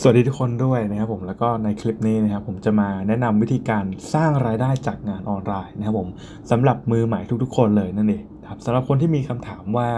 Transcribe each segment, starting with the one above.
สวัสดีทุกคนด้วยนะครับผมแล้วก็ในคลิปนี้นะครับผมจะมาแนะนำวิธีการสร้างรายได้จากงานออนไลน์นะครับผมสำหรับมือใหม่ทุกๆ คนเลยนั่นเองครับสำหรับคนที่มีคำถามว่า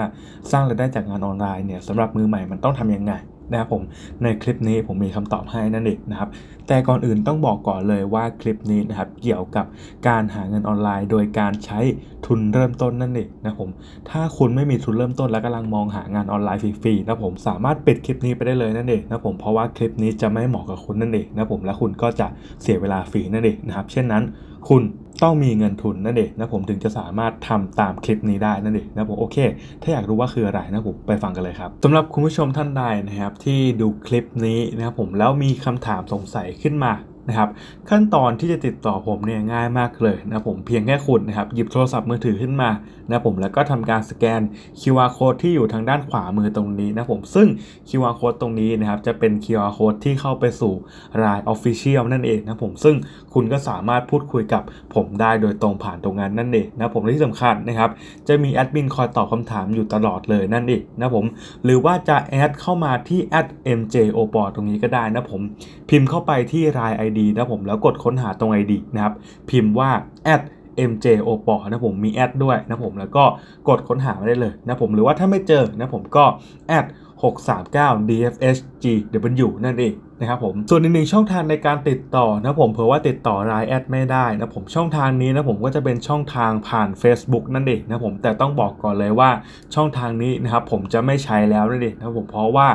สร้างรายได้จากงานออนไลน์เนี่ยสำหรับมือใหม่มันต้องทำยังไง นะครับผมในคลิปนี้ผมมีคำตอบให้นั่นเองนะครับแต่ก่อนอื่นต้องบอกก่อนเลยว่าคลิปนี้นะครับเกี่ยวกับการหาเงินออนไลน์ โดยการใช้ทุนเริ่มต้นนั่นเองนะผมถ้าคุณไม่มีทุนเริ่มต้นและกำลังมองหางานออนไลน์ฟรีๆนะผมสามารถปิดคลิปนี้ไปได้เลยนั่นเองนะผมเพราะว่าคลิปนี้จะไม่เหมาะกับคุณนั่นเองนะผมและคุณก็จะเสียเวลาฟรีนั่นเองนะครับเช่นนั้น คุณ ต้องมีเงินทุนนั่นเองนะผมถึงจะสามารถทำตามคลิปนี้ได้นั่นเองนะผมโอเค ถ้าอยากรู้ว่าคืออะไรนะผมไปฟังกันเลยครับสำหรับคุณผู้ชมท่านใดนะครับที่ดูคลิปนี้นะครับผมแล้วมีคำถามสงสัยขึ้นมา นะครับขั้นตอนที่จะติดต่อผมเนี่ยง่ายมากเลยนะผมเพียงแค่คุณนะครับหยิบโทรศัพท์มือถือขึ้นมานะผมแล้วก็ทำการสแกน QR code ที่อยู่ทางด้านขวามือตรงนี้นะผมซึ่ง QR code ตรงนี้นะครับจะเป็น QR code ที่เข้าไปสู่ LINE Official นั่นเองนะผมซึ่งคุณก็สามารถพูดคุยกับผมได้โดยตรงผ่านตรงนั้นนั่นเองนะผมที่สำคัญนะครับจะมีแอดมินคอยตอบคำถามอยู่ตลอดเลยนั่นเองนะผมหรือว่าจะแอดเข้ามาที่ @mjop ตรงนี้ก็ได้นะผมพิมพ์เข้าไปที่ LINE ID นะผมแล้วกดค้นหาตรง ID นะครับพิมพ์ว่า MJ o p o นะผมมีแอดด้วยนะผมแล้วก็กดค้นหามาได้เลยนะผมหรือว่าถ้าไม่เจอนะผมก็แอด639 DFSGW นั่นเอง นะครับผมส่วนอีกหนึ่งช่องทางในการติดต่อนะผมเผื่อว่าติดต่อรายแอดไม่ได้นะผมช่องทางนี้นะผมก็จะเป็นช่องทางผ่าน Facebook นั่นเองนะผมแต่ต้องบอกก่อนเลยว่าช่องทางนี้นะครับผมจะไม่ใช้แล้วนั่นเองนะผมเพราะว่า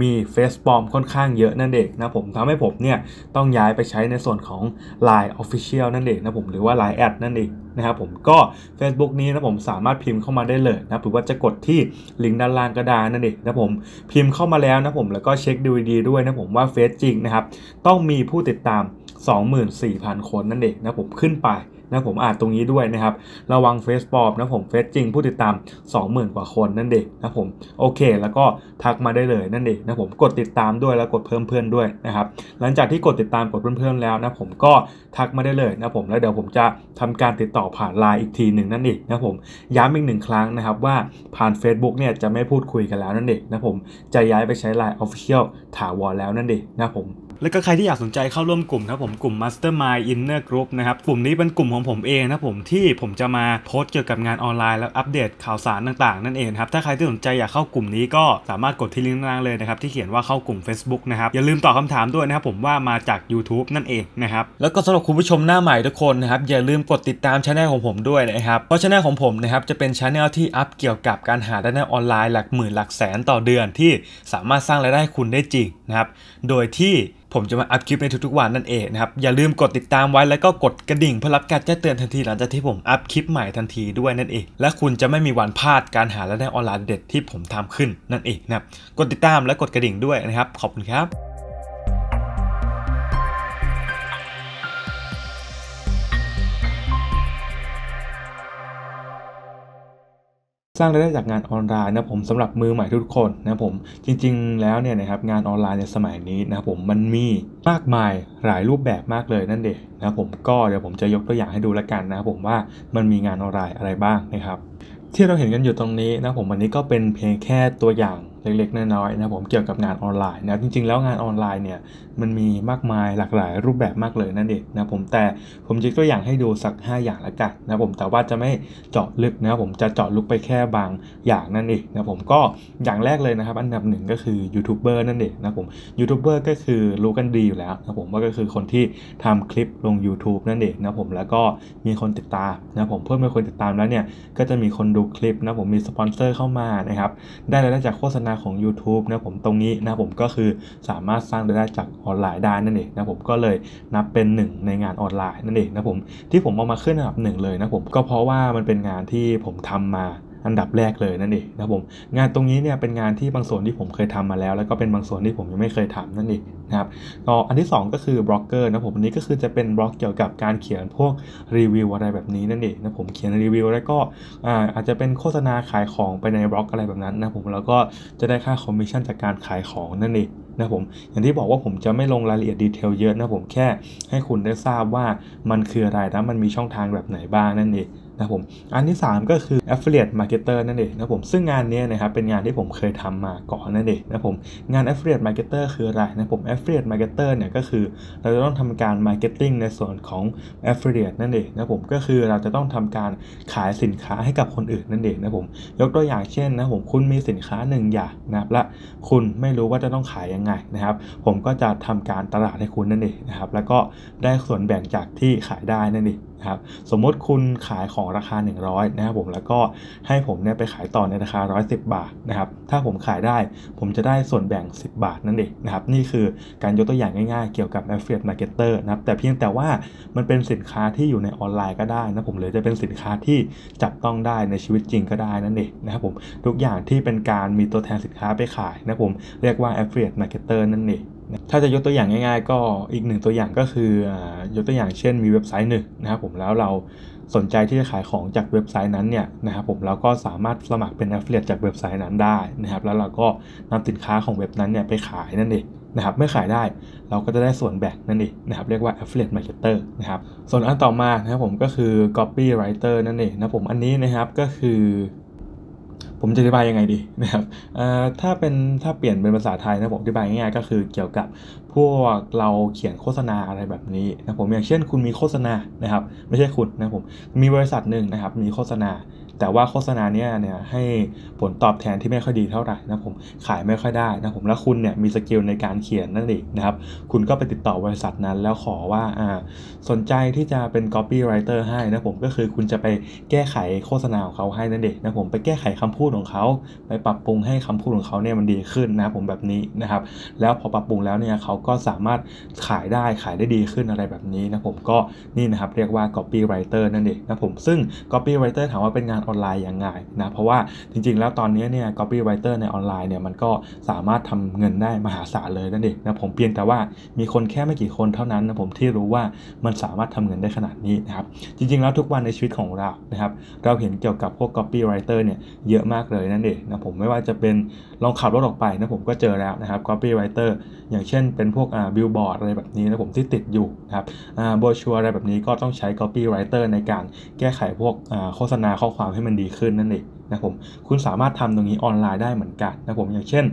มีเฟซบอมค่อนข้างเยอะนั่นเองนะผมทำให้ผมเนี่ยต้องย้ายไปใช้ในส่วนของ Line Official นั่นเองนะผมหรือว่า Line แอดนั่นเองนะครับผมก็ Facebook นี้นะผมสามารถพิมพ์เข้ามาได้เลยนะหรือว่าจะกดที่ลิงก์ด้านล่างก็ได้นั่นเองนะผมพิมพ์เข้ามาแล้วนะผมแล้วก็เช็คดูดีด้วยนะผมว่าเฟซจริงนะครับ ต้องมีผู้ติดตาม 24,000 คนนั่นเองนะผมขึ้นไป นะผมอ่านตรงนี้ด้วยนะครับ ระวังเฟซปลอมนะผมเฟซจริงผู้ติดตาม 20,000 กว่าคนนั่นเองนะผมโอเค แล้วก็ทักมาได้เลยนั่นเองนะผมกดติดตามด้วยแล้วกดเพิ่มเพื่อนด้วยนะครับหลังจากที่กดติดตามกดเพื่อนๆแล้วนะผมก็ทักมาได้เลยนะผมแล้วเดี๋ยวผมจะทำการติดต่อผ่านไลน์อีกทีหนึ่งนั่นเองนะผมย้ำอีกหนึ่งครั้งนะครับว่าผ่าน Facebook เนี่ยจะไม่พูดคุยกันแล้วนั่นเองนะผมจะย้ายไปใช้ไลน์ Official ถาวรแล้วนั่นเองนะผม แล้วก็ใครที่อยากสนใจเข้าร่วมกลุ่มครับผมกลุ่ม Mastermind Inner Group นะครับกลุ่มนี้เป็นกลุ่มของผมเองนะผมที่ผมจะมาโพสต์เกี่ยวกับงานออนไลน์แล้วอัปเดตข่าวสารต่างๆ นั่นเองครับถ้าใครที่สนใจอยากเข้ากลุ่มนี้ก็สามารถกดที่ลิงก์ด้านล่างเลยนะครับที่เขียนว่าเข้ากลุ่ม Facebook นะครับอย่าลืมตอบคาถามด้วยนะครับผมว่ามาจาก YouTube นั่นเองนะครับแล้วก็สำหรับคุณผู้ชมหน้าใหม่ทุกคนนะครับอย่าลืมกดติดตามช anel ของผมด้วยนะครับเพราะช anel ของผมนะครับจะเป็นช anel ที่อัพเกี่ยวกับการหารายได้ออนไลน์หลักหมื่นหลักแสนต่อเดือนที่สามารถสร้างรายได้คุณได้จริงนะครับโดยที่ผมจะมาอัพคลิปในทุกๆวันนั่นเองนะครับ อย่าลืมกดติดตามไว้แล้วก็กดกระดิ่งเพื่อรับการแจ้งเตือนทันทีหลังจากที่ผมอัพคลิปใหม่ทันทีด้วยนั่นเอง และคุณจะไม่มีวันพลาดการหารายได้ออนไลน์เด็ดที่ผมทำขึ้นนั่นเองนะครับ กดติดตามและกดกระดิ่งด้วยนะครับ ขอบคุณครับ ร้างรายได้จากงานออนไลน์นะผมสำหรับมือใหม่ทุกคนนะผมจริง ๆ แล้วเนี่ยนะครับงานออนไลน์ในสมัยนี้นะผมมันมีมากมายหลายรูปแบบมากเลยนั่นเองนะผมก็เดี๋ยวผมจะยกตัวอย่างให้ดูแล้วกันนะผมว่ามันมีงานออนไลน์อะไรบ้างนะครับที่เราเห็นกันอยู่ตรงนี้นะผมวันนี้ก็เป็นเพียงแค่ตัวอย่าง เล็กๆน้อยๆนะผมเกี่ยวกับงานออนไลน์นะจริงๆ แล้วงานออนไลน์เนี่ยมันมีมากมายหลากหลายรูปแบบมากเลยนั่นเองนะผมแต่ผมจะตัวอย่างให้ดูสัก 5 อย่างละกันนะผมแต่ว่าจะไม่เจาะลึกนะผมจะเจาะลึกไปแค่บางอย่างนั่นเองนะผมก็อย่างแรกเลยนะครับ อันดับหนึ่งก็คือยูทูบเบอร์นั่นเองนะผมยูทูบเบอร์ก็คือรู้กันดีอยู่แล้วนะผมว่าก็คือคนที่ทำคลิปลง YouTube นั่นเองนะผมแล้วก็มีคนติดตามนะผมเพิ่มมีคนติดตามแล้วเนี่ยก็จะมีคนดูคลิปนะผมมีสปอนเซอร์เข้ามานะครับได้รายได้จากโฆษณาของ YouTube นะผมตรงนี้นะผมก็คือสามารถสร้างรายได้จากออนไลน์ได้นั่นเองนะผมก็เลยนับเป็นหนึ่งในงานออนไลน์นั่นเองนะผมที่ผมเอามาขึ้นอันดับหนึ่งเลยนะผมก็เพราะว่ามันเป็นงานที่ผมทำมา อันดับแรกเลยนั่นเองนะผมงานตรงนี้เนี่ยเป็นงานที่บางส่วนที่ผมเคยทำมาแล้ว แล้วก็เป็นบางส่วนที่ผมยังไม่เคยทำนั่นเองนะครับก็อันที่ 2 ก็คือบล็อกเกอร์นะผมอันนี้ก็คือจะเป็นบล็อกเกี่ยวกับการเขียนพวกรีวิวอะไรแบบนี้นั่นเองนะผมเขียนรีวิวแล้วก็อาจจะเป็นโฆษณาขายของไปในบล็อกอะไรแบบนั้นนะผมแล้วก็จะได้ค่าคอมมิชชั่นจากการขายของนั่นเองนะผมอย่างที่บอกว่าผมจะไม่ลงรายละเอียดดีเทลเยอะนะผมแค่ให้คุณได้ทราบว่ามันคืออะไรนะมันมีช่องทางแบบไหนบ้างนั่นเอง นะผมอันที่ 3 ก็คือ affiliate marketer นั่นเองนะผมซึ่งงานนี้นะครับเป็นงานที่ผมเคยทำมาก่อนนั่นเองนะผมงาน affiliate marketer คืออะไรนะผม affiliate marketer เนี่ยก็คือเราจะต้องทำการ marketing ในส่วนของ affiliate นั่นเองนะผมก็คือเราจะต้องทำการขายสินค้าให้กับคนอื่นนั่นเองนะผมยกตัวอย่างเช่นนะผมคุณมีสินค้าหนึ่งอย่างนะครับและคุณไม่รู้ว่าจะต้องขายยังไงนะครับ ผมก็จะทำการตลาดให้คุณนั่นเองนะครับแล้วก็ได้ส่วนแบ่งจากที่ขายได้นั่นเอง ครับสมมติคุณขายของราคา 100นะครับผมแล้วก็ให้ผมเนี่ยไปขายต่อในราคา 110 บาทนะครับถ้าผมขายได้ผมจะได้ส่วนแบ่ง 10 บาทนั่นเองนะครับนี่คือการยกตัวอย่างง่ายๆ เกี่ยวกับ affiliate marketer นะครับแต่เพียงแต่ว่ามันเป็นสินค้าที่อยู่ในออนไลน์ก็ได้นะผมหรือจะเป็นสินค้าที่จับต้องได้ในชีวิตจริงก็ได้นั่นเองนะครับผมทุกอย่างที่เป็นการมีตัวแทนสินค้าไปขายนะผมเรียกว่า affiliate marketer นั่นเอง ถ้าจะยกตัวอย่างง่าย ๆ ก็อีกหนึ่งตัวอย่างก็คือยกตัวอย่างเช่นมีเว็บไซต์หนึ่งนะครับผมแล้วเราสนใจที่จะขายของจากเว็บไซต์นั้นเนี่ยนะครับผมเราก็สามารถสมัครเป็น affiliate จากเว็บไซต์นั้นได้นะครับแล้วเราก็นำสินค้าของเว็บนั้นเนี่ยไปขายนั่นเองนะครับเมื่อขายได้เราก็จะได้ส่วนแบ่งนั่นเองนะครับเรียกว่า affiliate marketer นะครับส่วนอันต่อมานะครับผมก็คือ copywriter นั่นเองนะผมอันนี้นะครับก็คือ ผมจะอธิบายยังไงดีนะครับถ้าเป็นถ้าเปลี่ยนเป็นภาษาไทยนะผมอธิบายง่ายๆก็คือเกี่ยวกับพวกเราเขียนโฆษณาอะไรแบบนี้นะผมอย่างเช่นคุณมีโฆษณานะครับ ไม่ใช่คุณนะผมมีบริษัทหนึ่งนะครับมีโฆษณา แต่ว่าโฆษณาเนี้ยเนี่ยให้ผลตอบแทนที่ไม่ค่อยดีเท่าไหร่นะผมขายไม่ค่อยได้นะผมแล้วคุณเนี่ยมีสกิลในการเขียนนั่นเองนะครับคุณก็ไปติดต่อบริษัทนั้น แล้วขอว่าอ่าสนใจที่จะเป็น copywriter ให้นะผมก็คือคุณจะไปแก้ไขโฆษณาของเขาให้นั่นเองนะผมไปแก้ไขคำพูดของเขา ไปปรับปรุงให้คำพูดของเขาเนี่ยมันดีขึ้นนะผมแบบนี้นะครับแล้วพอปรับปรุงแล้วเนี่ยเขาก็สามารถขายได้ขายได้ดีขึ้นอะไรแบบนี้นะผมก็นี่นะครับเรียกว่า copywriter นั่นเองนะผมซึ่ง copywriter ถามว่าเป็นงานออนไลน์ยังไงนะเพราะว่าจริงๆ แล้วตอนนี้เนี่ย copywriter ในออนไลน์เนี่ยมันก็สามารถทำเงินได้มหาศาลเลยนั่นเองนะผมเพียงแต่ว่ามีคนแค่ไม่กี่คนเท่านั้นนะผมที่รู้ว่ามันสามารถทำเงินได้ขนาดนี้นะครับจริง ๆ แล้วทุกวันในชีวิตของเรานะครับเราเห็นเกี่ยวกับพวก copywriter เนี่ยเยอะมากเลยนั่นเองนะผมไม่ว่าจะเป็นลองขับรถออกไปนะผมก็เจอแล้วนะครับ copywriter อย่างเช่นเป็นพวกอ่าบิลบอร์ดอะไรแบบนี้นะผมที่ติดอยู่นะครับอ่าโบชัวอะไรแบบนี้ก็ต้องใช้ copywriter ในการแก้ไขพวกอ่าโฆษณาข้อความให้มันดีขึ้นนั่นเองนะผมคุณสามารถทำตรงนี้ออนไลน์ได้เหมือนกันนะผมอย่างเช่น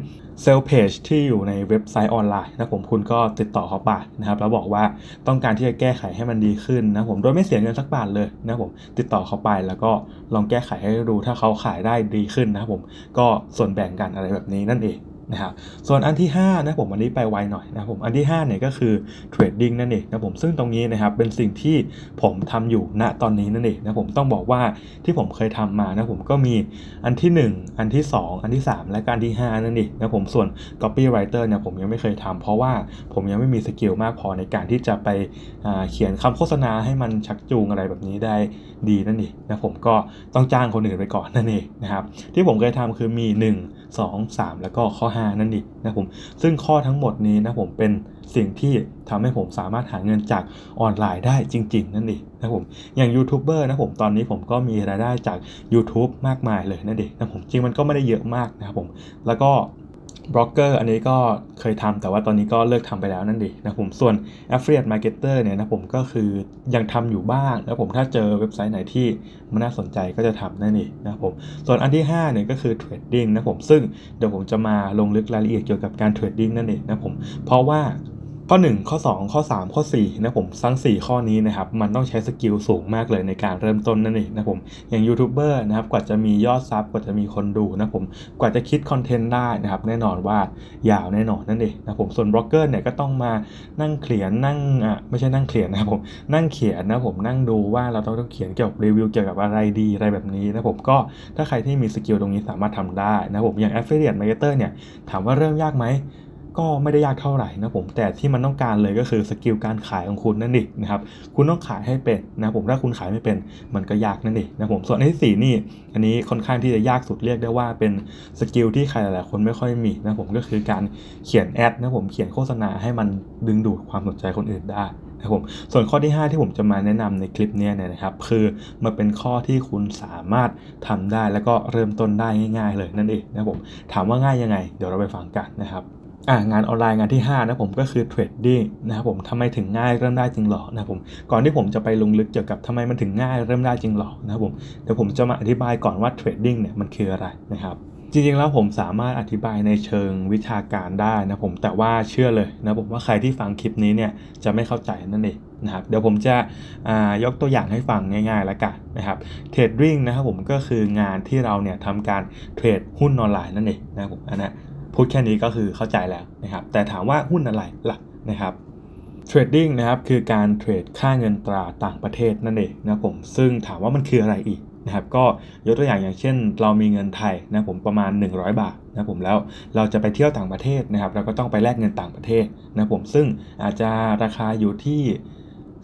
sale page ที่อยู่ในเว็บไซต์ออนไลน์นะผมคุณก็ติดต่อเขาไปนะครับแล้วบอกว่าต้องการที่จะแก้ไขให้มันดีขึ้นนะผมโดยไม่เสียเงินสักบาทเลยนะผมติดต่อเขาไปแล้วก็ลองแก้ไขให้ดูถ้าเขาขายได้ดีขึ้นนะผมก็ส่วนแบ่งกันอะไรแบบนี้นั่นเอง นะครับส่วนอันที่5นะผมอันนี้ไปไวหน่อยนะผมอันที่5เนี่ยก็คือ trading นั่นเองนะผมซึ่งตรงนี้นะครับเป็นสิ่งที่ผมทำอยู่ณตอนนี้นั่นเองนะผมต้องบอกว่าที่ผมเคยทำมานะผมก็มีอันที่ 1 อันที่ 2 อันที่ 3 และการที่ 5 นั่นเองนะผมส่วน copywriter เนี่ยผมยังไม่เคยทำเพราะว่าผมยังไม่มีสกิลมากพอในการที่จะไปเขียนคำโฆษณาให้มันชักจูงอะไรแบบนี้ได้ดีนั่นเองนะผมก็ต้องจ้างคนอื่นไปก่อนนั่นเองนะครับที่ผมเคยทำคือมี 1 2 3 แล้วก็ข้อ 5 นั่นเองนะผมซึ่งข้อทั้งหมดนี้นะผมเป็นสิ่งที่ทำให้ผมสามารถหาเงินจากออนไลน์ได้จริง ๆ นั่นเองนะผมอย่างยูทูบเบอร์นะผมตอนนี้ผมก็มีรายได้จาก YouTube มากมายเลยนั่นเองนะผมจริงมันก็ไม่ได้เยอะมากนะครับผมแล้วก็ บล็อกเกอร์อันนี้ก็เคยทำแต่ว่าตอนนี้ก็เลิกทำไปแล้วนั่นเองนะผมส่วน Affiliate Marketer เนี่ยนะผมก็คือยังทำอยู่บ้างแล้วผมถ้าเจอเว็บไซต์ไหนที่มันน่าสนใจก็จะทำนั่นเองนะผมส่วนอันที่5เนี่ยก็คือ trading นะผมซึ่งเดี๋ยวผมจะมาลงลึกรายละเอียดเกี่ยวกับการ trading นั่นเองนะผมเพราะว่า ข้อ 1 ข้อ 2 ข้อ 3 ข้อ4นะผมทั้ง 4 ข้อนี้นะครับมันต้องใช้สกิลสูงมากเลยในการเริ่มต้นนั่นเองนะผมอย่างยูทูบเบอร์นะครับกว่าจะมียอดซับกว่าจะมีคนดูนะผมกว่าจะคิดคอนเทนต์ได้นะครับแน่นอนว่ายาวแน่นอนนั่นเองนะผมส่วนบล็อกเกอร์เนี่ยก็ต้องมานั่งเขียนนั่งอะไม่ใช่นั่งเขียนนะครับผมนั่งเขียนนะผมนั่งดูว่าเราต้องต้องเขียนเกี่ยวกับรีวิวเกี่ยวกับอะไรดีอะไรแบบนี้นะผมก็ถ้าใครที่มีสกิลตรงนี้สามารถทำได้นะผมอย่าง Affiliate Marketer เนี่ยถามว่าเริ่มยากไหม ก็ไม่ได้ยากเท่าไหร่นะผมแต่ที่มันต้องการเลยก็คือสกิลการขายของคุณนั่นเองนะครับคุณต้องขายให้เป็นนะผมถ้าคุณขายไม่เป็นมันก็ยากนั่นเองนะผมส่วนที่4นี่ อันนี้ค่อนข้างที่จะยากสุดเรียกได้ว่าเป็นสกิลที่ใครหลายๆคนไม่ค่อยมีนะผมก็คือการเขียน ad นะผมเขียนโฆษณาให้มันดึงดูดความสนใจคนอื่นได้นะผมส่วนข้อที่ 5 ที่ผมจะมาแนะนำในคลิปนี้เนี่ยนะครับ คือมันเป็นข้อที่คุณสามารถทำได้แล้วก็เริ่มต้นได้ง่าย ๆ เลยนั่นเองนะผมถามว่าง่ายยังไง เดี๋ยวเราไปฟังกันนะครับ งานออนไลน์งานที่5นะผมก็คือ trading นะครับผมทำไมถึงง่ายเริ่มได้จริงหรอนะผมก่อนที่ผมจะไปลงลึกเกี่ยวกับทำไมมันถึงง่ายเริ่มได้จริงหรอนะครับผมเดี๋ยวผมจะมาอธิบายก่อนว่า trading เนี่ยมันคืออะไรนะครับจริงๆแล้วผมสามารถอธิบายในเชิงวิชาการได้นะผมแต่ว่าเชื่อเลยนะผมว่าใครที่ฟังคลิปนี้เนี่ยจะไม่เข้าใจนั่นเองนะครับเดี๋ยวผมจะยกตัวอย่างให้ฟังง่ายๆแล้วกันนะครับ trading นะครับผมก็คืองานที่เราเนี่ยทำการเทรดหุ้นออนไลน์นั่นเองนะครับผมอันนั้น พูดแค่นี้ก็คือเข้าใจแล้วนะครับ แต่ถามว่าหุ้นอะไรล่ะนะครับ trading นะครับคือการเทรดค่าเงินตราต่างประเทศนั่นเองนะผมซึ่งถามว่ามันคืออะไรอีกนะครับก็ยกตัวอย่างอย่างเช่น เรามีเงินไทยนะผมประมาณ 100 บาทนะผมแล้วเราจะไปเที่ยวต่างประเทศนะครับ เราก็ต้องไปแลกเงินต่างประเทศนะผมซึ่งอาจจะราคาอยู่ที่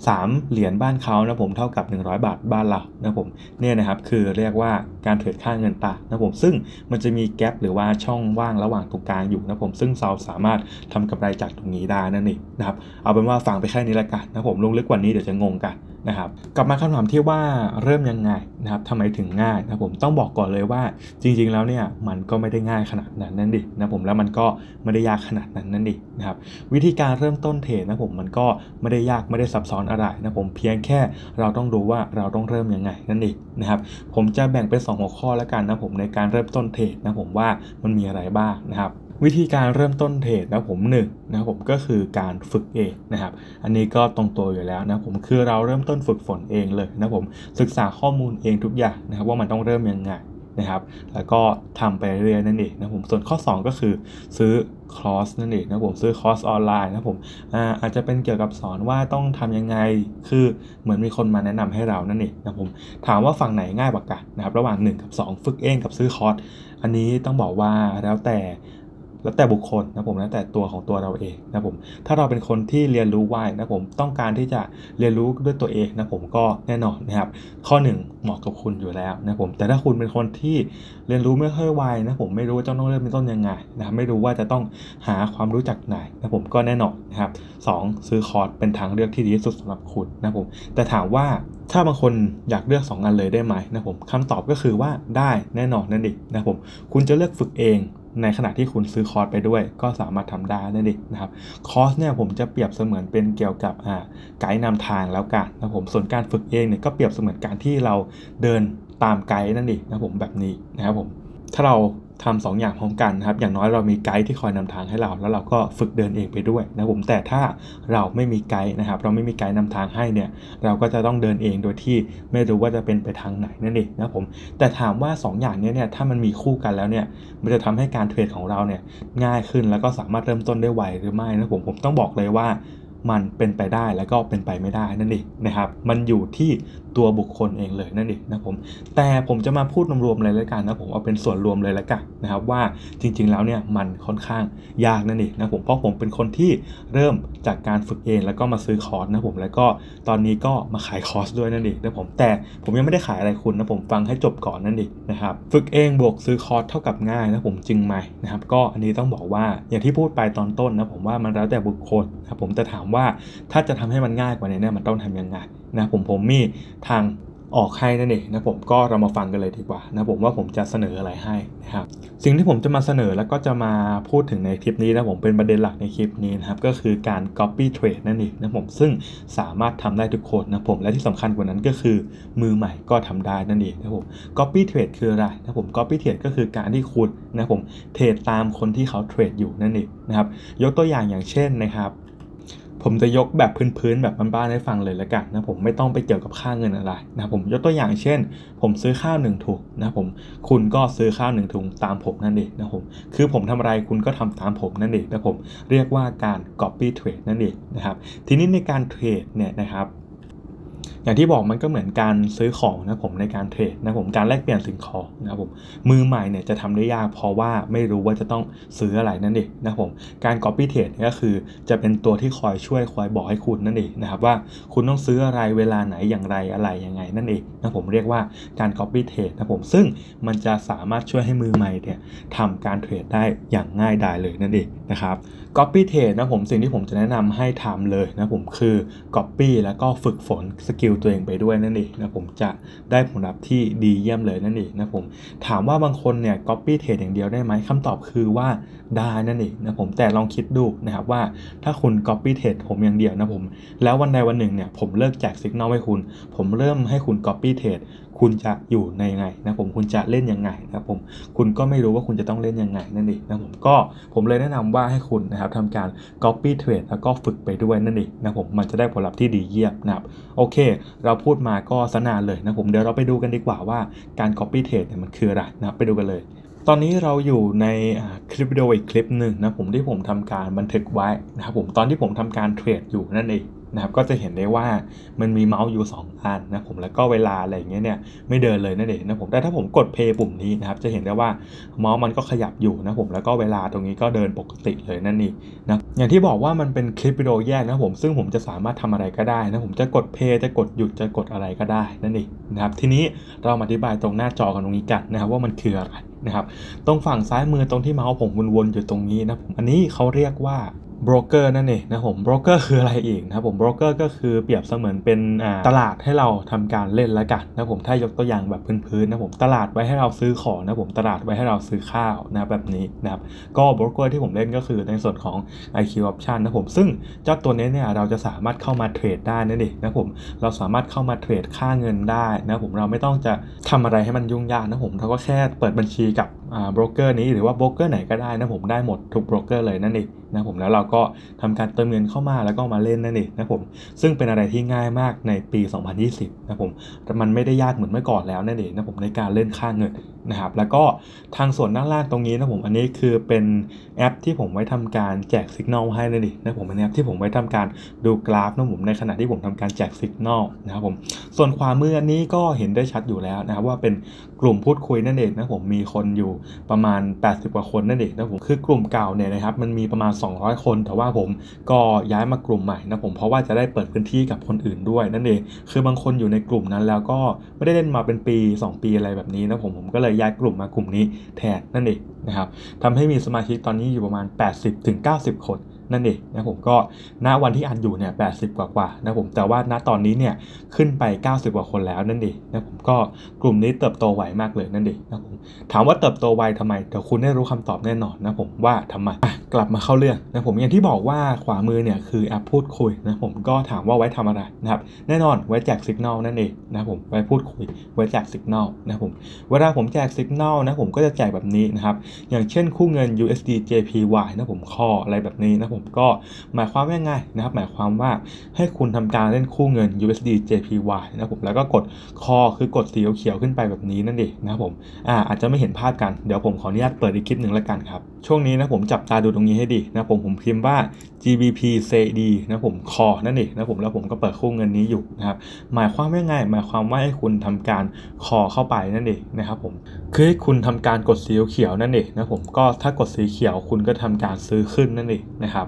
3 เหรียญบ้านเขานะผมเท่ากับ 100 บาทบ้านเรานะผมเนี่ยนะครับคือเรียกว่าการเทรดค่าเงินตานะผมซึ่งมันจะมีแกลบหรือว่าช่องว่างระหว่างตรงกลางอยู่นะผมซึ่งเราสามารถทำกำไรจากตรงนี้ได้นั่นเองนะครับเอาเป็นว่าฟังไปแค่นี้ละกันนะผมลงลึกกว่านี้เดี๋ยวจะงงกัน นะครับกลับมาคำถามที่ว่าเริ่มยังไงนะครับทำไมถึงง่ายนะผมต้องบอกก่อนเลยว่าจริง ๆ แล้วเนี่ยมันก็ไม่ได้ง่ายขนาดนั้นนั่นดินะผมแล้วมันก็ไม่ได้ยากขนาดนั้นนั่นดินะครับวิธีการเริ่มต้นเทรดนะผมมันก็ไม่ได้ยากไม่ได้ซับซ้อนอะไรนะผมเพียงแค่เราต้องรู้ว่าเราต้องเริ่มยังไงนั่นเองนะครับผมจะแบ่งเป็น 2 หัวข้อแล้วกันนะผมในการเริ่มต้นเทรดนะผมว่ามันมีอะไรบ้างนะครับ วิธีการเริ่มต้นเทรดนะผมหนึ่งนะผมก็คือการฝึกเองนะครับ อันนี้ก็ตรงตัวอยู่แล้วนะผมคือเราเริ่มต้นฝึกฝนเองเลยนะผมศึกษาข้อมูลเองทุกอย่างนะครับว่ามันต้องเริ่มยังไงนะครับ แล้วก็ทำไปเรื่อยนั่นเองนะผมส่วนข้อ 2 ก็คือซื้อคอร์สนั่นเองนะผมซื้อคอร์สออนไลน์นะผมอาอาจจะเป็นเกี่ยวกับสอนว่าต้องทำยังไงคือเหมือนมีคนมาแนะนำให้เรานั่นเองนะผมถามว่าฝั่งไหนง่ายกว่ากันนะครับระหว่าง 1 กับ 2 ฝึกเองกับซื้อคอร์สอันนี้ต้องบอกว่าแล้วแต่ แล้วแต่บุคคลนะผมแล้วแต่ตัวของตัวเราเองนะผมถ้าเราเป็นคนที่เรียนรู้ไวนะผมต้องการที่จะเรียนรู้ด้วยตัวเองนะผมก็แน่นอนนะครับ ข้อ 1 เหมาะกับคุณอยู่แล้วนะผมแต่ถ้าคุณเป็นคนที่เรียนรู้ไม่ค่อยไวนะผมไม่รู้ว่าจะต้องเริ่มเป็นต้นยังไงนะครับไม่รู้ว่าจะต้องหาความรู้จักไหนนะผมก็แน่นอนนะครับสซื้อคอร์สเป็นทางเลือกที่ดีที่สุดสำหรับคุณนะผมแต่ถามว่าถ้าบางคนอยากเลือก 2 อันเลยได้ไหมนะผมคำตอบก็คือว่าได้แน่นอนนั่นเองนะผมคุณจะเลือกฝึกเอง ในขณะที่คุณซื้อคอร์สไปด้วย ก็สามารถทำได้นั่นเองนะครับคอร์สเนี่ยผมจะเปรียบเสมือนเป็นเกี่ยวกับอ่าไกด์นำทางแล้วกันนะผมส่วนการฝึกเองเนี่ยก็เปรียบเสมือนการที่เราเดินตามไกด์นั่นเองนะผมแบบนี้นะครับผมถ้าเรา ทำสองอย่างพร้อมกันนะครับ อย่างน้อยเรามีไกด์ที่คอยนำทางให้เรา แล้วเราก็ฝึกเดินเองไปด้วยนะผมแต่ถ้าเราไม่มีไกด์นะครับ เราไม่มีไกด์นำทางให้เนี่ย เราก็จะต้องเดินเองโดยที่ไม่รู้ว่าจะเป็นไปทางไหนนั่นเองนะผมแต่ถามว่า 2 อย่างนี้เนี่ยถ้ามันมีคู่กันแล้วเนี่ยมันจะทำให้การเทรดของเราเนี่ยง่ายขึ้นแล้วก็สามารถเริ่มต้นได้ไวหรือไม่นะผมผมต้องบอกเลยว่ามันเป็นไปได้แล้วก็เป็นไปไม่ได้นั่นเองนะครับ มันอยู่ที่ ตัวบุคคลเองเลยนั่นเองนะผมแต่ผมจะมาพูดรวมๆเลยแล้วกันนะผมเอาเป็นส่วนรวมเลยแล้วกันนะครับว่าจริงๆแล้วเนี่ยมันค่อนข้างยากนั่นเองนะผมเพราะผมเป็นคนที่เริ่มจากการฝึกเองแล้วก็มาซื้อคอร์สนะผมแล้วก็ตอนนี้ก็มาขายคอร์สด้วยนั่นเองนะผมแต่ผมยังไม่ได้ขายอะไรคุณนะผมฟังให้จบก่อนนั่นเองนะครับฝึกเองบวกซื้อคอร์สเท่ากับง่ายนะผมจริงไหมนะครับก็อันนี้ต้องบอกว่าอย่างที่พูดไปตอนต้นนะผมว่ามันแล้วแต่บุคคลนะผมจะถามว่าถ้าจะทำให้มันง่ายกว่านี้เนี่ยมันต้องทำยังไง นะผมผมมีทางออกให้นั่นเองนะผมก็เรามาฟังกันเลยดีกว่านะผมว่าผมจะเสนออะไรให้นะครับสิ่งที่ผมจะมาเสนอแล้วก็จะมาพูดถึงในคลิปนี้นะผมเป็นประเด็นหลักในคลิปนี้นะครับก็คือการ copy trade นั่นเองนะผมซึ่งสามารถทำได้ทุกคนนะผมและที่สำคัญกว่านั้นก็คือมือใหม่ก็ทำได้นั่นเองนะผม copy trade คืออะไรนะผม copy trade ก็คือการที่คุณนะผมเทรดตามคนที่เขาเทรดอยู่นั่นเองนะครับยกตัวอย่างอย่างเช่นนะครับ ผมจะยกแบบพื้นๆแบบบ้านๆให้ฟังเลยละกันนะผมไม่ต้องไปเกี่ยวกับค่าเงินอะไรนะผมยกตัวอย่างเช่น ผมซื้อข้าวหนึ่งถุงนะผมคุณก็ซื้อข้าวหนึ่งถุงตามผมนั่นเองนะผมคือผมทำอะไรคุณก็ทำตามผมนั่นเองนะผมเรียกว่าการ copy trade นั่นเองนะครับทีนี้ในการเทรดเนี่ยนะครับ อย่างที่บอกมันก็เหมือนการซื้อของนะผมในการเทรดนะผมการแลกเปลี่ยนสิ่งของนะผมมือใหม่เนี่ยจะทำได้ยากเพราะว่าไม่รู้ว่าจะต้องซื้ออะไรนั่นเองนะผมการ copy trade ก็คือจะเป็นตัวที่คอยช่วยคอยบอกให้คุณนั่นเองนะครับว่าคุณต้องซื้ออะไรเวลาไหนอย่างไรอะไรยังไงนั่นเองนะผมเรียกว่าการ copy trade นะผมซึ่งมันจะสามารถช่วยให้มือใหม่เนี่ยทำการเทรดได้อย่างง่ายดายเลยนั่นเองนะครับ copy trade นะผมสิ่งที่ผมจะแนะนำให้ทำเลยนะผมคือ copy แล้วก็ฝึกฝนสกิลตัวเองไปด้วยนั่นเองนะผมจะได้ผลลัพธ์ที่ดีเยี่ยมเลยนั่นเองนะผมถามว่าบางคนเนี่ย copy trade อย่างเดียวได้ไหมคำตอบคือว่าได้นั่นเองนะผมแต่ลองคิดดูนะครับว่าถ้าคุณ copy trade ผมอย่างเดียวนะผม แล้ววันใดวันหนึ่งเนี่ยผมเลิกแจกสัญญาณให้คุณ ผมเริ่มให้คุณ copy trade คุณจะอยู่ในยังไงนะผมคุณจะเล่นยังไงนะผมคุณก็ไม่รู้ว่าคุณจะต้องเล่นยังไงนั่นเองนะผมก็ผมเลยแนะนำว่าให้คุณนะครับทำการ copy trade แล้วก็ฝึกไปด้วยนั่นเองนะผมมันจะได้ผลลัพธ์ที่ดีเยี่ยมนะครับโอเค เราพูดมาก็สนานเลยนะผมเดี๋ยวเราไปดูกันดีกว่าว่าการ copy trade เนี่ยมันคืออะไรนะครับไปดูกันเลย ตอนนี้เราอยู่ในคลิปวิดีโออีกคลิปหนึ่งนะผมที่ผมทำการบันทึกไว้นะครับผมตอนที่ผมทำการเทรดอยู่นั่นเอง นะครับก็จะเห็นได้ว่ามันมีเมาส์อยู่ 2 อันนะผมแล้วก็เวลาอะไรอย่างเงี้ยเนี่ยไม่เดินเลยนั่นเองนะผมแต่ถ้าผมกดเพย์ปุ่มนี้นะครับจะเห็นได้ว่าเมาส์มันก็ขยับอยู่นะผมแล้วก็เวลาตรงนี้ก็เดินปกติเลยนั่นเองนะอย่างที่บอกว่ามันเป็นคลิปวิดีโอแยกนะผมซึ่งผมจะสามารถทำอะไรก็ได้นะผมจะกดเพย์จะกดหยุดจะกดอะไรก็ได้นั่นเองนะครับทีนี้เรามาอธิบายตรงหน้าจอกันตรงนี้กันนะครับว่ามันคืออะไรนะครับตรงฝั่งซ้ายมือตรงที่เมาส์ผมวนๆอยู่ตรงนี้นะผมอันนี้เขาเรียกว่า โบรกเกอร์นั่นเองนะผมโบรกเกอร์คืออะไรอีกนะผมโบรกเกอร์ก็คือเปรียบเสมือนเป็นตลาดให้เราทำการเล่นแล้วกันนะผมถ้ายกตัวอย่างแบบพื้นๆนะผมตลาดไว้ให้เราซื้อของนะผมตลาดไว้ให้เราซื้อข้าวนะแบบนี้นะครับก็โบรกเกอร์ที่ผมเล่นก็คือในส่วนของ IQ Option นะผมซึ่งเจ้าตัวนี้เนี่ยเราจะสามารถเข้ามาเทรดได้นั่นเองนะผมเราสามารถเข้ามาเทรดค่าเงินได้นะผมเราไม่ต้องจะทำอะไรให้มันยุ่งยากนะผมเราก็แค่เปิดบัญชีกับอ่าบรกเกอร์นี้หรือว่าบรกเกอร์ไหนก็ได้นะผมได้หมดทุกบรกเกอร์เลยนั่นเองนะผมแล้วเราก็ทำการเติมเงินเข้ามาแล้วก็มาเล่นนั่นเองนะผมซึ่งเป็นอะไรที่ง่ายมากในปี 2020นะผมแต่มันไม่ได้ยากเหมือนเมื่อก่อนแล้วนั่นเองนะผมในการเล่นค่าเงินนะครับแล้วก็ทางส่วนด้านล่างตรงนี้นะผมอันนี้คือเป็นแอปที่ผมไว้ทำการแจกสัญญาณให้นั่นเองนะผมเป็นแอปที่ผมไว้ทำการดูกราฟนะผมในขณะที่ผมทำการแจกสัญญาณนะครับผมส่วนขวามืออันนี้ก็เห็นได้ชัดอยู่แล้วนะครับว่าเป็นกลุ่มพูดคุยนั่นเองนะผมมีคนอยู่ประมาณ 80 กว่าคนนั่นเองนะผมคือกลุ่มเก่าเนี่ยนะครับมันมีประมาณ 200 คน แต่ว่าผมก็ย้ายมากลุ่มใหม่นะผมเพราะว่าจะได้เปิดพื้นที่กับคนอื่นด้วยนั่นเองคือบางคนอยู่ในกลุ่มนั้นแล้วก็ไม่ได้เล่นมาเป็นปี 2 ปีอะไรแบบนี้นะผมผมก็เลยย้ายกลุ่มมากลุ่มนี้แทนนั่นเองนะครับทำให้มีสมาชิกตอนนี้อยู่ประมาณ 80-90 คน นั่นเองนะผมก็ณวันที่อัดอยู่เนี่ย80กว่ากว่านะผมแต่ว่าณตอนนี้เนี่ยขึ้นไป 90 กว่าคนแล้วนั่นเองนะผมก็กลุ่มนี้เติบโตไวมากเลยนั่นเองนะผมถามว่าเติบโตไวทำไมเดี๋ยวคุณได้รู้คำตอบแน่นอนนะผมว่าทำไม กลับมาเข้าเรื่องนะผมอย่างที่บอกว่าขวามือเนี่ยคือแอปพูดคุยนะผมก็ถามว่าไว้ทำอะไรนะครับแน่นอนไว้แจกสัญญาณนั่นเองนะผมไว้พูดคุยไว้แจกสัญญาณนะผมเวลาผมแจกสัญญาณนะผมก็จะแจกแบบนี้นะครับอย่างเช่นคู่เงิน USD JPY นะผมคออะไรแบบนี้นะผมก็หมายความว่าไงนะครับหมายความว่าให้คุณทำการเล่นคู่เงิน USD JPY นะผมแล้วก็กดคอคือกดสีเขียวขึ้นไปแบบนี้นั่นเองนะครับผมอ่าอาจจะไม่เห็นภาพกันเดี๋ยวผมขออนุญาตเปิดอีกคลิปหนึ่งแล้วกันครับช่วงนี้นะผมจับตาดูตรงนี้ให้ดีนะผมผมพิมพ์ว่า GBP CD นะผมคอนั่นเองนะผมแล้วผมก็เปิดคู่เงินนี้อยู่นะครับหมายความว่าไงหมายความว่าให้คุณทำการคอเข้าไปนั่นเองนะครับผมคือให้คุณทำการกดสีเขียวนั่นเองนะผมก็ถ้ากดสีเขียวคุณก็ทำการซื้อขึ้นนั่นเองนะครับ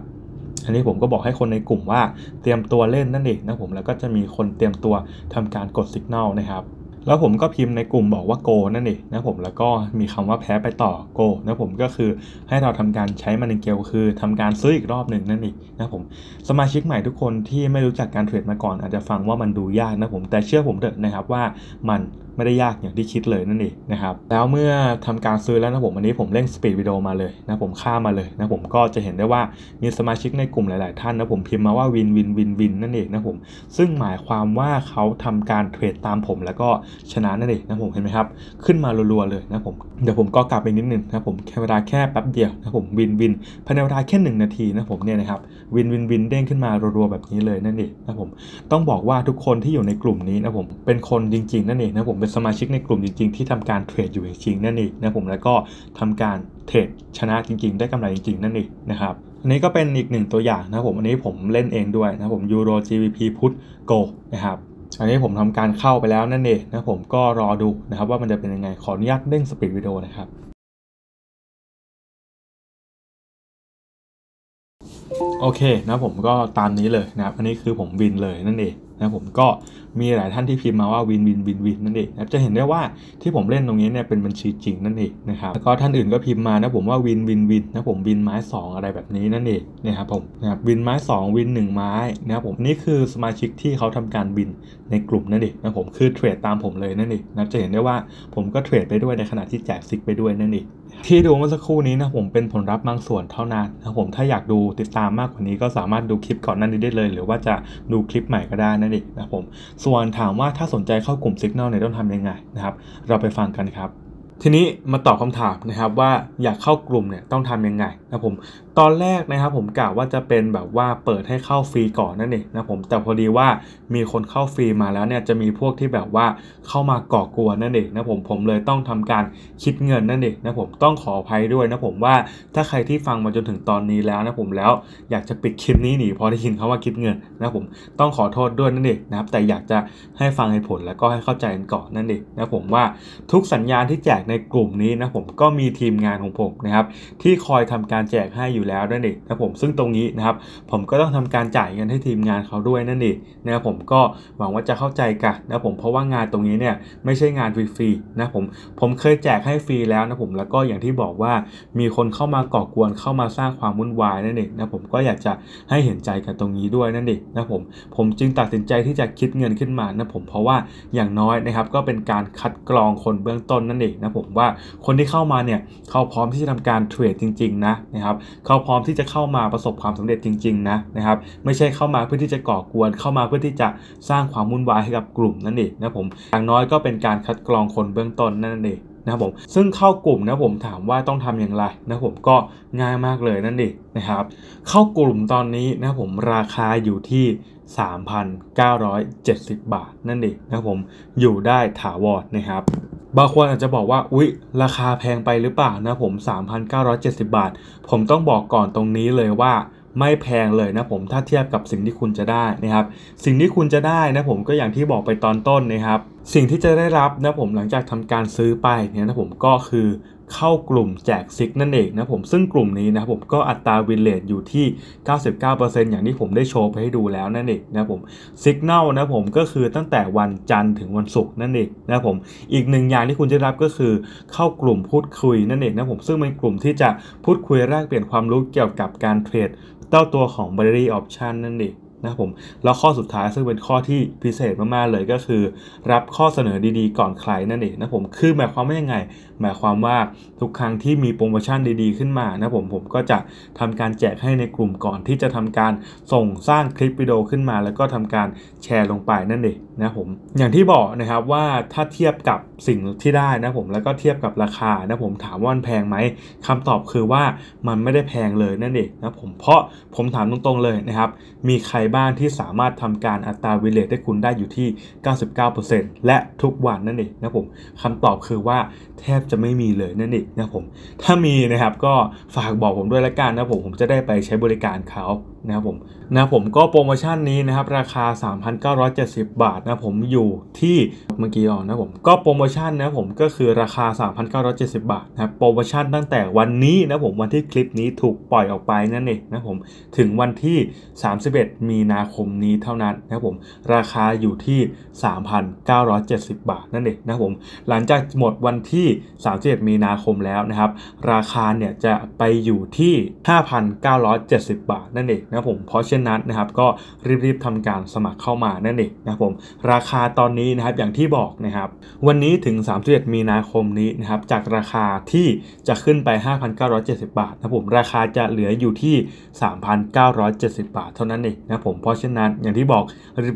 อันนี้ผมก็บอกให้คนในกลุ่มว่าเตรียมตัวเล่นนั่นเองนะผมแล้วก็จะมีคนเตรียมตัวทำการกดสัญญาณนะครับ แล้วผมก็พิมพ์ในกลุ่มบอกว่าโกนั่นเองนะผมแล้วก็มีคำว่าแพ้ไปต่อโกนะผมก็คือให้เราทำการใช้มันในเกลคือทำการซื้ออีกรอบหนึ่งนั่นเองนะผมสมาชิกใหม่ทุกคนที่ไม่รู้จักการเทรดมาก่อนอาจจะฟังว่ามันดูยากนะผมแต่เชื่อผมเถอะนะครับว่ามัน ไม่ได้ยากอย่างที่คิดเลยนั่นเองนะครับแล้วเมื่อทำการซื้อแล้วนะผมวันนี้ผมเล่นสปีดวิดีโอมาเลยนะผมข้ามาเลยนะผมก็จะเห็นได้ว่ามีสมาชิกในกลุ่มหลาย ๆ ท่านนะผมพิมพ์มาว่า win win win win นั่นเองนะผมซึ่งหมายความว่าเขาทำการเทรดตามผมแล้วก็ชนะนั่นเองนะผมเห็นไหมครับ ขึ้นมารัว ๆ เลยนะผมเดี๋ยวผมก็กลับไปนิดนึงนะผมแค่เวลาแค่แป๊บเดียวนะผม win win ภายในเวลาแค่ 1 นาทีนะผมเนี่ยนะครับ win win win เด้งขึ้นมารัวๆแบบนี้เลยนั่นเองนะผมต้องบอกว่าทุกคนที่อยู่ในกลุ่มนี้นะผมเป็นคนจริงๆนั่นเองนะผมเป็นสมาชิกในกลุ่มจริงๆที่ทำการเทรดอยู่จริงๆนั่นเองนะผมแล้วก็ทำการเทรดชนะจริงๆ ได้กำไรจริงๆ นั่นเองนะครับอันนี้ก็เป็นอีกหนึ่งตัวอย่างนะผมอันนี้ผมเล่นเองด้วยนะผม Euro GBP Put Go นะครับอันนี้ผมทำการเข้าไปแล้วนั่นเองนะผมก็รอดูนะครับว่ามันจะเป็นยังไงขออนุญาตเร่ง speed วิดีโอนะครับ โอเคนะผมก็ตามนี้เลยนะครับอันนี้คือผม win เลยนั่นเองนะผมก็ มีหลายท่านที่พิมพ์มาว่า win win win win นั่นเองนะครับจะเห็นได้ว่าที่ผมเล่นตรงนี้เนี่ยเป็นบัญชีจริงนั่นเองนะครับแล้วก็ท่านอื่นก็พิมพ์มานะผมว่า win win win นะผม win ไม้ 2 อะไรแบบนี้นั่นเองนะครับผมนะครับ win ไม้ 2 win 1 ไม้นะครับผมนี่คือสมาชิกที่เขาทำการ win ในกลุ่มนั่นเองนะผมคือเทรดตามผมเลยนั่นเองนะจะเห็นได้ว่าผมก็เทรดไปด้วยในขณะที่แจก sig ไปด้วยนั่นเองที่ดูเมื่อสักครู่นี้นะผมเป็นผลลัพธ์บางส่วนเท่านั้นนะผมถ้าอยากดูติดตามมากกว่านี้ก็สามารถดูคลิปก่อนหน้านี้ได้เลย หรือว่าจะดูคลิปใหม่ก็ได้นั่นเองนะผมส่วนถามว่าถ้าสนใจเข้ากลุ่ม Signal เนี่ยต้องทำยังไงนะครับ เราไปฟังกันครับ ทีนี้มาตอบคำถามนะครับว่าอยากเข้ากลุ่มเนี่ยต้องทำยังไงนะผม ตอนแรกนะครับผมกะว่าจะเป็นแบบว่าเปิดให้เข้าฟรีก่อนนั่นเองนะผมแต่พอดีว่ามีคนเข้าฟรีมาแล้วเนี่ยจะมีพวกที่แบบว่าเข้ามาก่อกวนนั่นเองนะผมผมเลยต้องทำการคิดเงินนั่นเองนะผมต้องขออภัยด้วยนะผมว่าถ้าใครที่ฟังมาจนถึงตอนนี้แล้วนะผมแล้วอยากจะปิดคลิปนี้หนีพอได้ยินเขาว่าคิดเงินนะผมต้องขอโทษด้วยนั่นเองนะครับแต่อยากจะให้ฟังเหตุผลแล้วก็ให้เข้าใจกันก่อนนั่นเองนะผมว่าทุกสัญญาณที่แจกในกลุ่มนี้นะผมก็มีทีมงานของผมนะครับที่คอยทำการแจกให้อยู่แล้วนั่นเองนะผมซึ่งตรงนี้นะครับผมก็ต้องทำการจ่ายเงินให้ทีมงานเขาด้วยนั่นเองนะครับผมก็หวังว่าจะเข้าใจกันนะผมเพราะว่างานตรงนี้เนี่ยไม่ใช่งานฟรีๆนะผมผมเคยแจกให้ฟรีแล้วนะผมแล้วก็อย่างที่บอกว่ามีคนเข้ามาก่อกวนเข้ามาสร้างความวุ่นวายนั่นเองนะผมก็อยากจะให้เห็นใจกันตรงนี้ด้วยนั่นเองนะผมผมจึงตัดสินใจที่จะคิดเงินขึ้นมานะผมเพราะว่าอย่างน้อยนะครับก็เป็นการคัดกรองคนเบื้องต้นนั่นเองนะผมว่าคนที่เข้ามาเนี่ยเขาพร้อมที่จะทำการเทรดจริงๆนะนะครับเขาพร้อมที่จะเข้ามาประสบความสำเร็จจริงๆนะนะครับไม่ใช่เข้ามาเพื่อที่จะก่อกวน เข้ามาเพื่อที่จะสร้างความวุ่นวายให้กับกลุ่มนั่นเองนะผมอย่างน้อยก็เป็นการคัดกรองคนเบื้องต้นนั่นเองนะครับผมซึ่งเข้ากลุ่มนะผมถามว่าต้องทำอย่างไรนะผมก็ง่ายมากเลยนั่นเองนะครับ เข้ากลุ่มตอนนี้นะผมราคาอยู่ที่ 3,970 บาทนั่นเองนะผมอยู่ได้ถาวรนะครับ บางคนอาจจะบอกว่า อุ๊ย ราคาแพงไปหรือเปล่านะผม 3,970 บาท ผมต้องบอกก่อนตรงนี้เลยว่าไม่แพงเลยนะผมถ้าเทียบกับสิ่งที่คุณจะได้นะครับ สิ่งที่คุณจะได้นะผมก็อย่างที่บอกไปตอนต้นนะครับ สิ่งที่จะได้รับนะผมหลังจากทำการซื้อไปเนี่ยนะผมก็คือ เข้ากลุ่มแจก sig นั่นเองนะผมซึ่งกลุ่มนี้นะผมก็อัตรา win rate อยู่ที่ 99%อย่างที่ผมได้โชว์ไปให้ดูแล้วนั่นเองนะผม signal นะผมก็คือตั้งแต่วันจันทร์ถึงวันศุกร์นั่นเองนะผมอีกหนึ่งอย่างที่คุณจะรับก็คือเข้ากลุ่มพูดคุยนั่นเองนะผมซึ่งเป็นกลุ่มที่จะพูดคุยแลกเปลี่ยนความรู้เกี่ยวกับการเทรดเต้าตัวของ binary option นั่นเองนะผมแล้วข้อสุดท้ายซึ่งเป็นข้อที่พิเศษมากๆเลยก็คือ รับข้อเสนอดีๆ ก่อนใครนั่นเองนะผมคือหมายความว่ายังไง หมายความว่าทุกครั้งที่มีโปรโมชั่นดีๆขึ้นมานะผมผมก็จะทำการแจกให้ในกลุ่มก่อนที่จะทำการส่งสร้างคลิปวิดีโอขึ้นมา แล้วก็ทำการแชร์ลงไปนั่นเองนะผมอย่างที่บอกนะครับว่าถ้าเทียบกับสิ่งที่ได้นะผมแล้วก็เทียบกับราคานะผมถามว่ามันแพงไหมคำตอบคือว่ามันไม่ได้แพงเลยนั่นเองนะผมเพราะผมถามตรงๆเลยนะครับมีใครบ้างที่สามารถทำการอัตรา win rate ให้คุณได้อยู่ที่ 99%และทุกวันนั่นเองนะผมคำตอบคือว่าแทบจะไม่มีเลยนั่นเองนะผม ถ้ามีนะครับก็ฝากบอกผมด้วยละกันนะผมผมจะได้ไปใช้บริการเขานะครับผมนะผมก็โปรโมชั่นนี้นะครับราคา 3,970 บาทนะผมอยู่ที่เมื่อกี้ออนนะผมก็โปรโมชั่นนะผมก็คือราคา 3,970 บาทนะครับโปรโมชั่นตั้งแต่วันนี้นะผมวันที่คลิปนี้ถูกปล่อยออกไปนั่นเองนะผมถึงวันที่ 31 มีนาคมนี้เท่านั้นนะผมราคาอยู่ที่ 3,970 บาทนั่นเองนะผมหลังจากหมดวันที่ 31 มีนาคมแล้วนะครับราคาเนี่ยจะไปอยู่ที่ 5,970 บาทนั่นเองนะผมเพราะเช่นนั้นนะครับก็รีบๆทำการสมัครเข้ามานั่นเองนะผมราคาตอนนี้นะครับอย่างที่บอกนะครับวันนี้ถึง 31 มีนาคมนี้นะครับจากราคาที่จะขึ้นไป 5,970 บาทนะผมราคาจะเหลืออยู่ที่ 3,970 บาท เท่านั้นเองนะผมเพราะเช่นนั้นอย่างที่บอก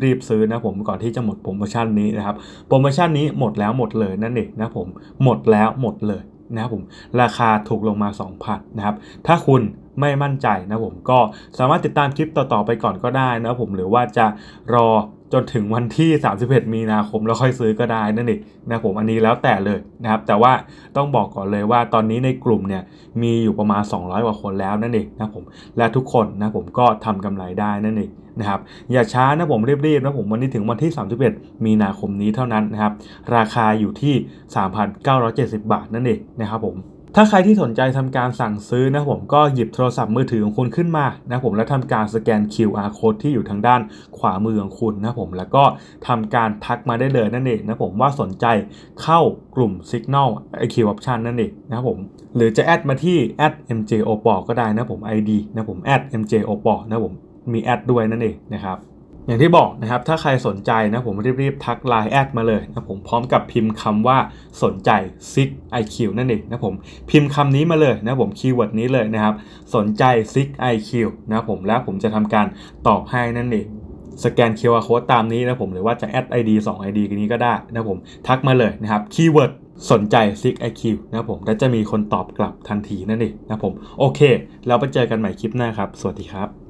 รีบๆซื้อนะผมก่อนที่จะหมดโปรโมชั่นนี้นะครับโปรโมชั่นนี้หมดแล้วหมดเลยนั่นเองนะผมหมดแล้วหมดเลย นะครับผมราคาถูกลงมา 2,000นะครับถ้าคุณไม่มั่นใจนะผมก็สามารถติดตามคลิปต่อๆไปก่อนก็ได้นะผมหรือว่าจะรอ จนถึงวันที่ 31 มีนาคมแล้วค่อยซื้อก็ได้นั่นเองนะผมอันนี้แล้วแต่เลยนะครับแต่ว่าต้องบอกก่อนเลยว่าตอนนี้ในกลุ่มเนี่ยมีอยู่ประมาณ 200 กว่าคนแล้วนั่นเองนะผมและทุกคนนะผมก็ทำกำไรได้นั่นเองนะครับอย่าช้านะผมรีบๆนะผมวันนี้ถึงวันที่ 31 มีนาคมนี้เท่านั้นนะครับราคาอยู่ที่ 3,970 บาทนั่นเองนะครับผม ถ้าใครที่สนใจทำการสั่งซื้อนะผมก็หยิบโทรศัพท์มือถือของคุณขึ้นมานะผมแล้วทำการสแกน QR code ที่อยู่ทางด้านขวามือของคุณนะผมแล้วก็ทำการทักมาได้เลยนั่นเองนะผมว่าสนใจเข้ากลุ่ม Signal IQ Option นั่นเองนะผมหรือจะ add มาที่ @mjop ก็ได้นะผม ID นะผม @mjop นะผมมีแอดด้วยนั่นเองนะครับ อย่างที่บอกนะครับ ถ้าใครสนใจนะผมรีบๆ ทักไลน์แอดมาเลยนะผมพร้อมกับพิมพ์คำว่าสนใจ SIG IQ นั่นเองนะผมพิมพ์คำนี้มาเลยนะผม keyword นี้เลยนะครับ สนใจ SIG IQ นะผมแล้วผมจะทำการตอบให้นั่นเองสแกน QR Code ตามนี้นะผมหรือว่าจะแอด ID 2 ID กันนี้ก็ได้นะผมทักมาเลยนะครับคีย์เวิร์ดสนใจ SIG IQ นะผมและจะมีคนตอบกลับทันทีนั่นเองนะผมโอเค เราไปเจอกันใหม่คลิปหน้าครับ สวัสดีครับ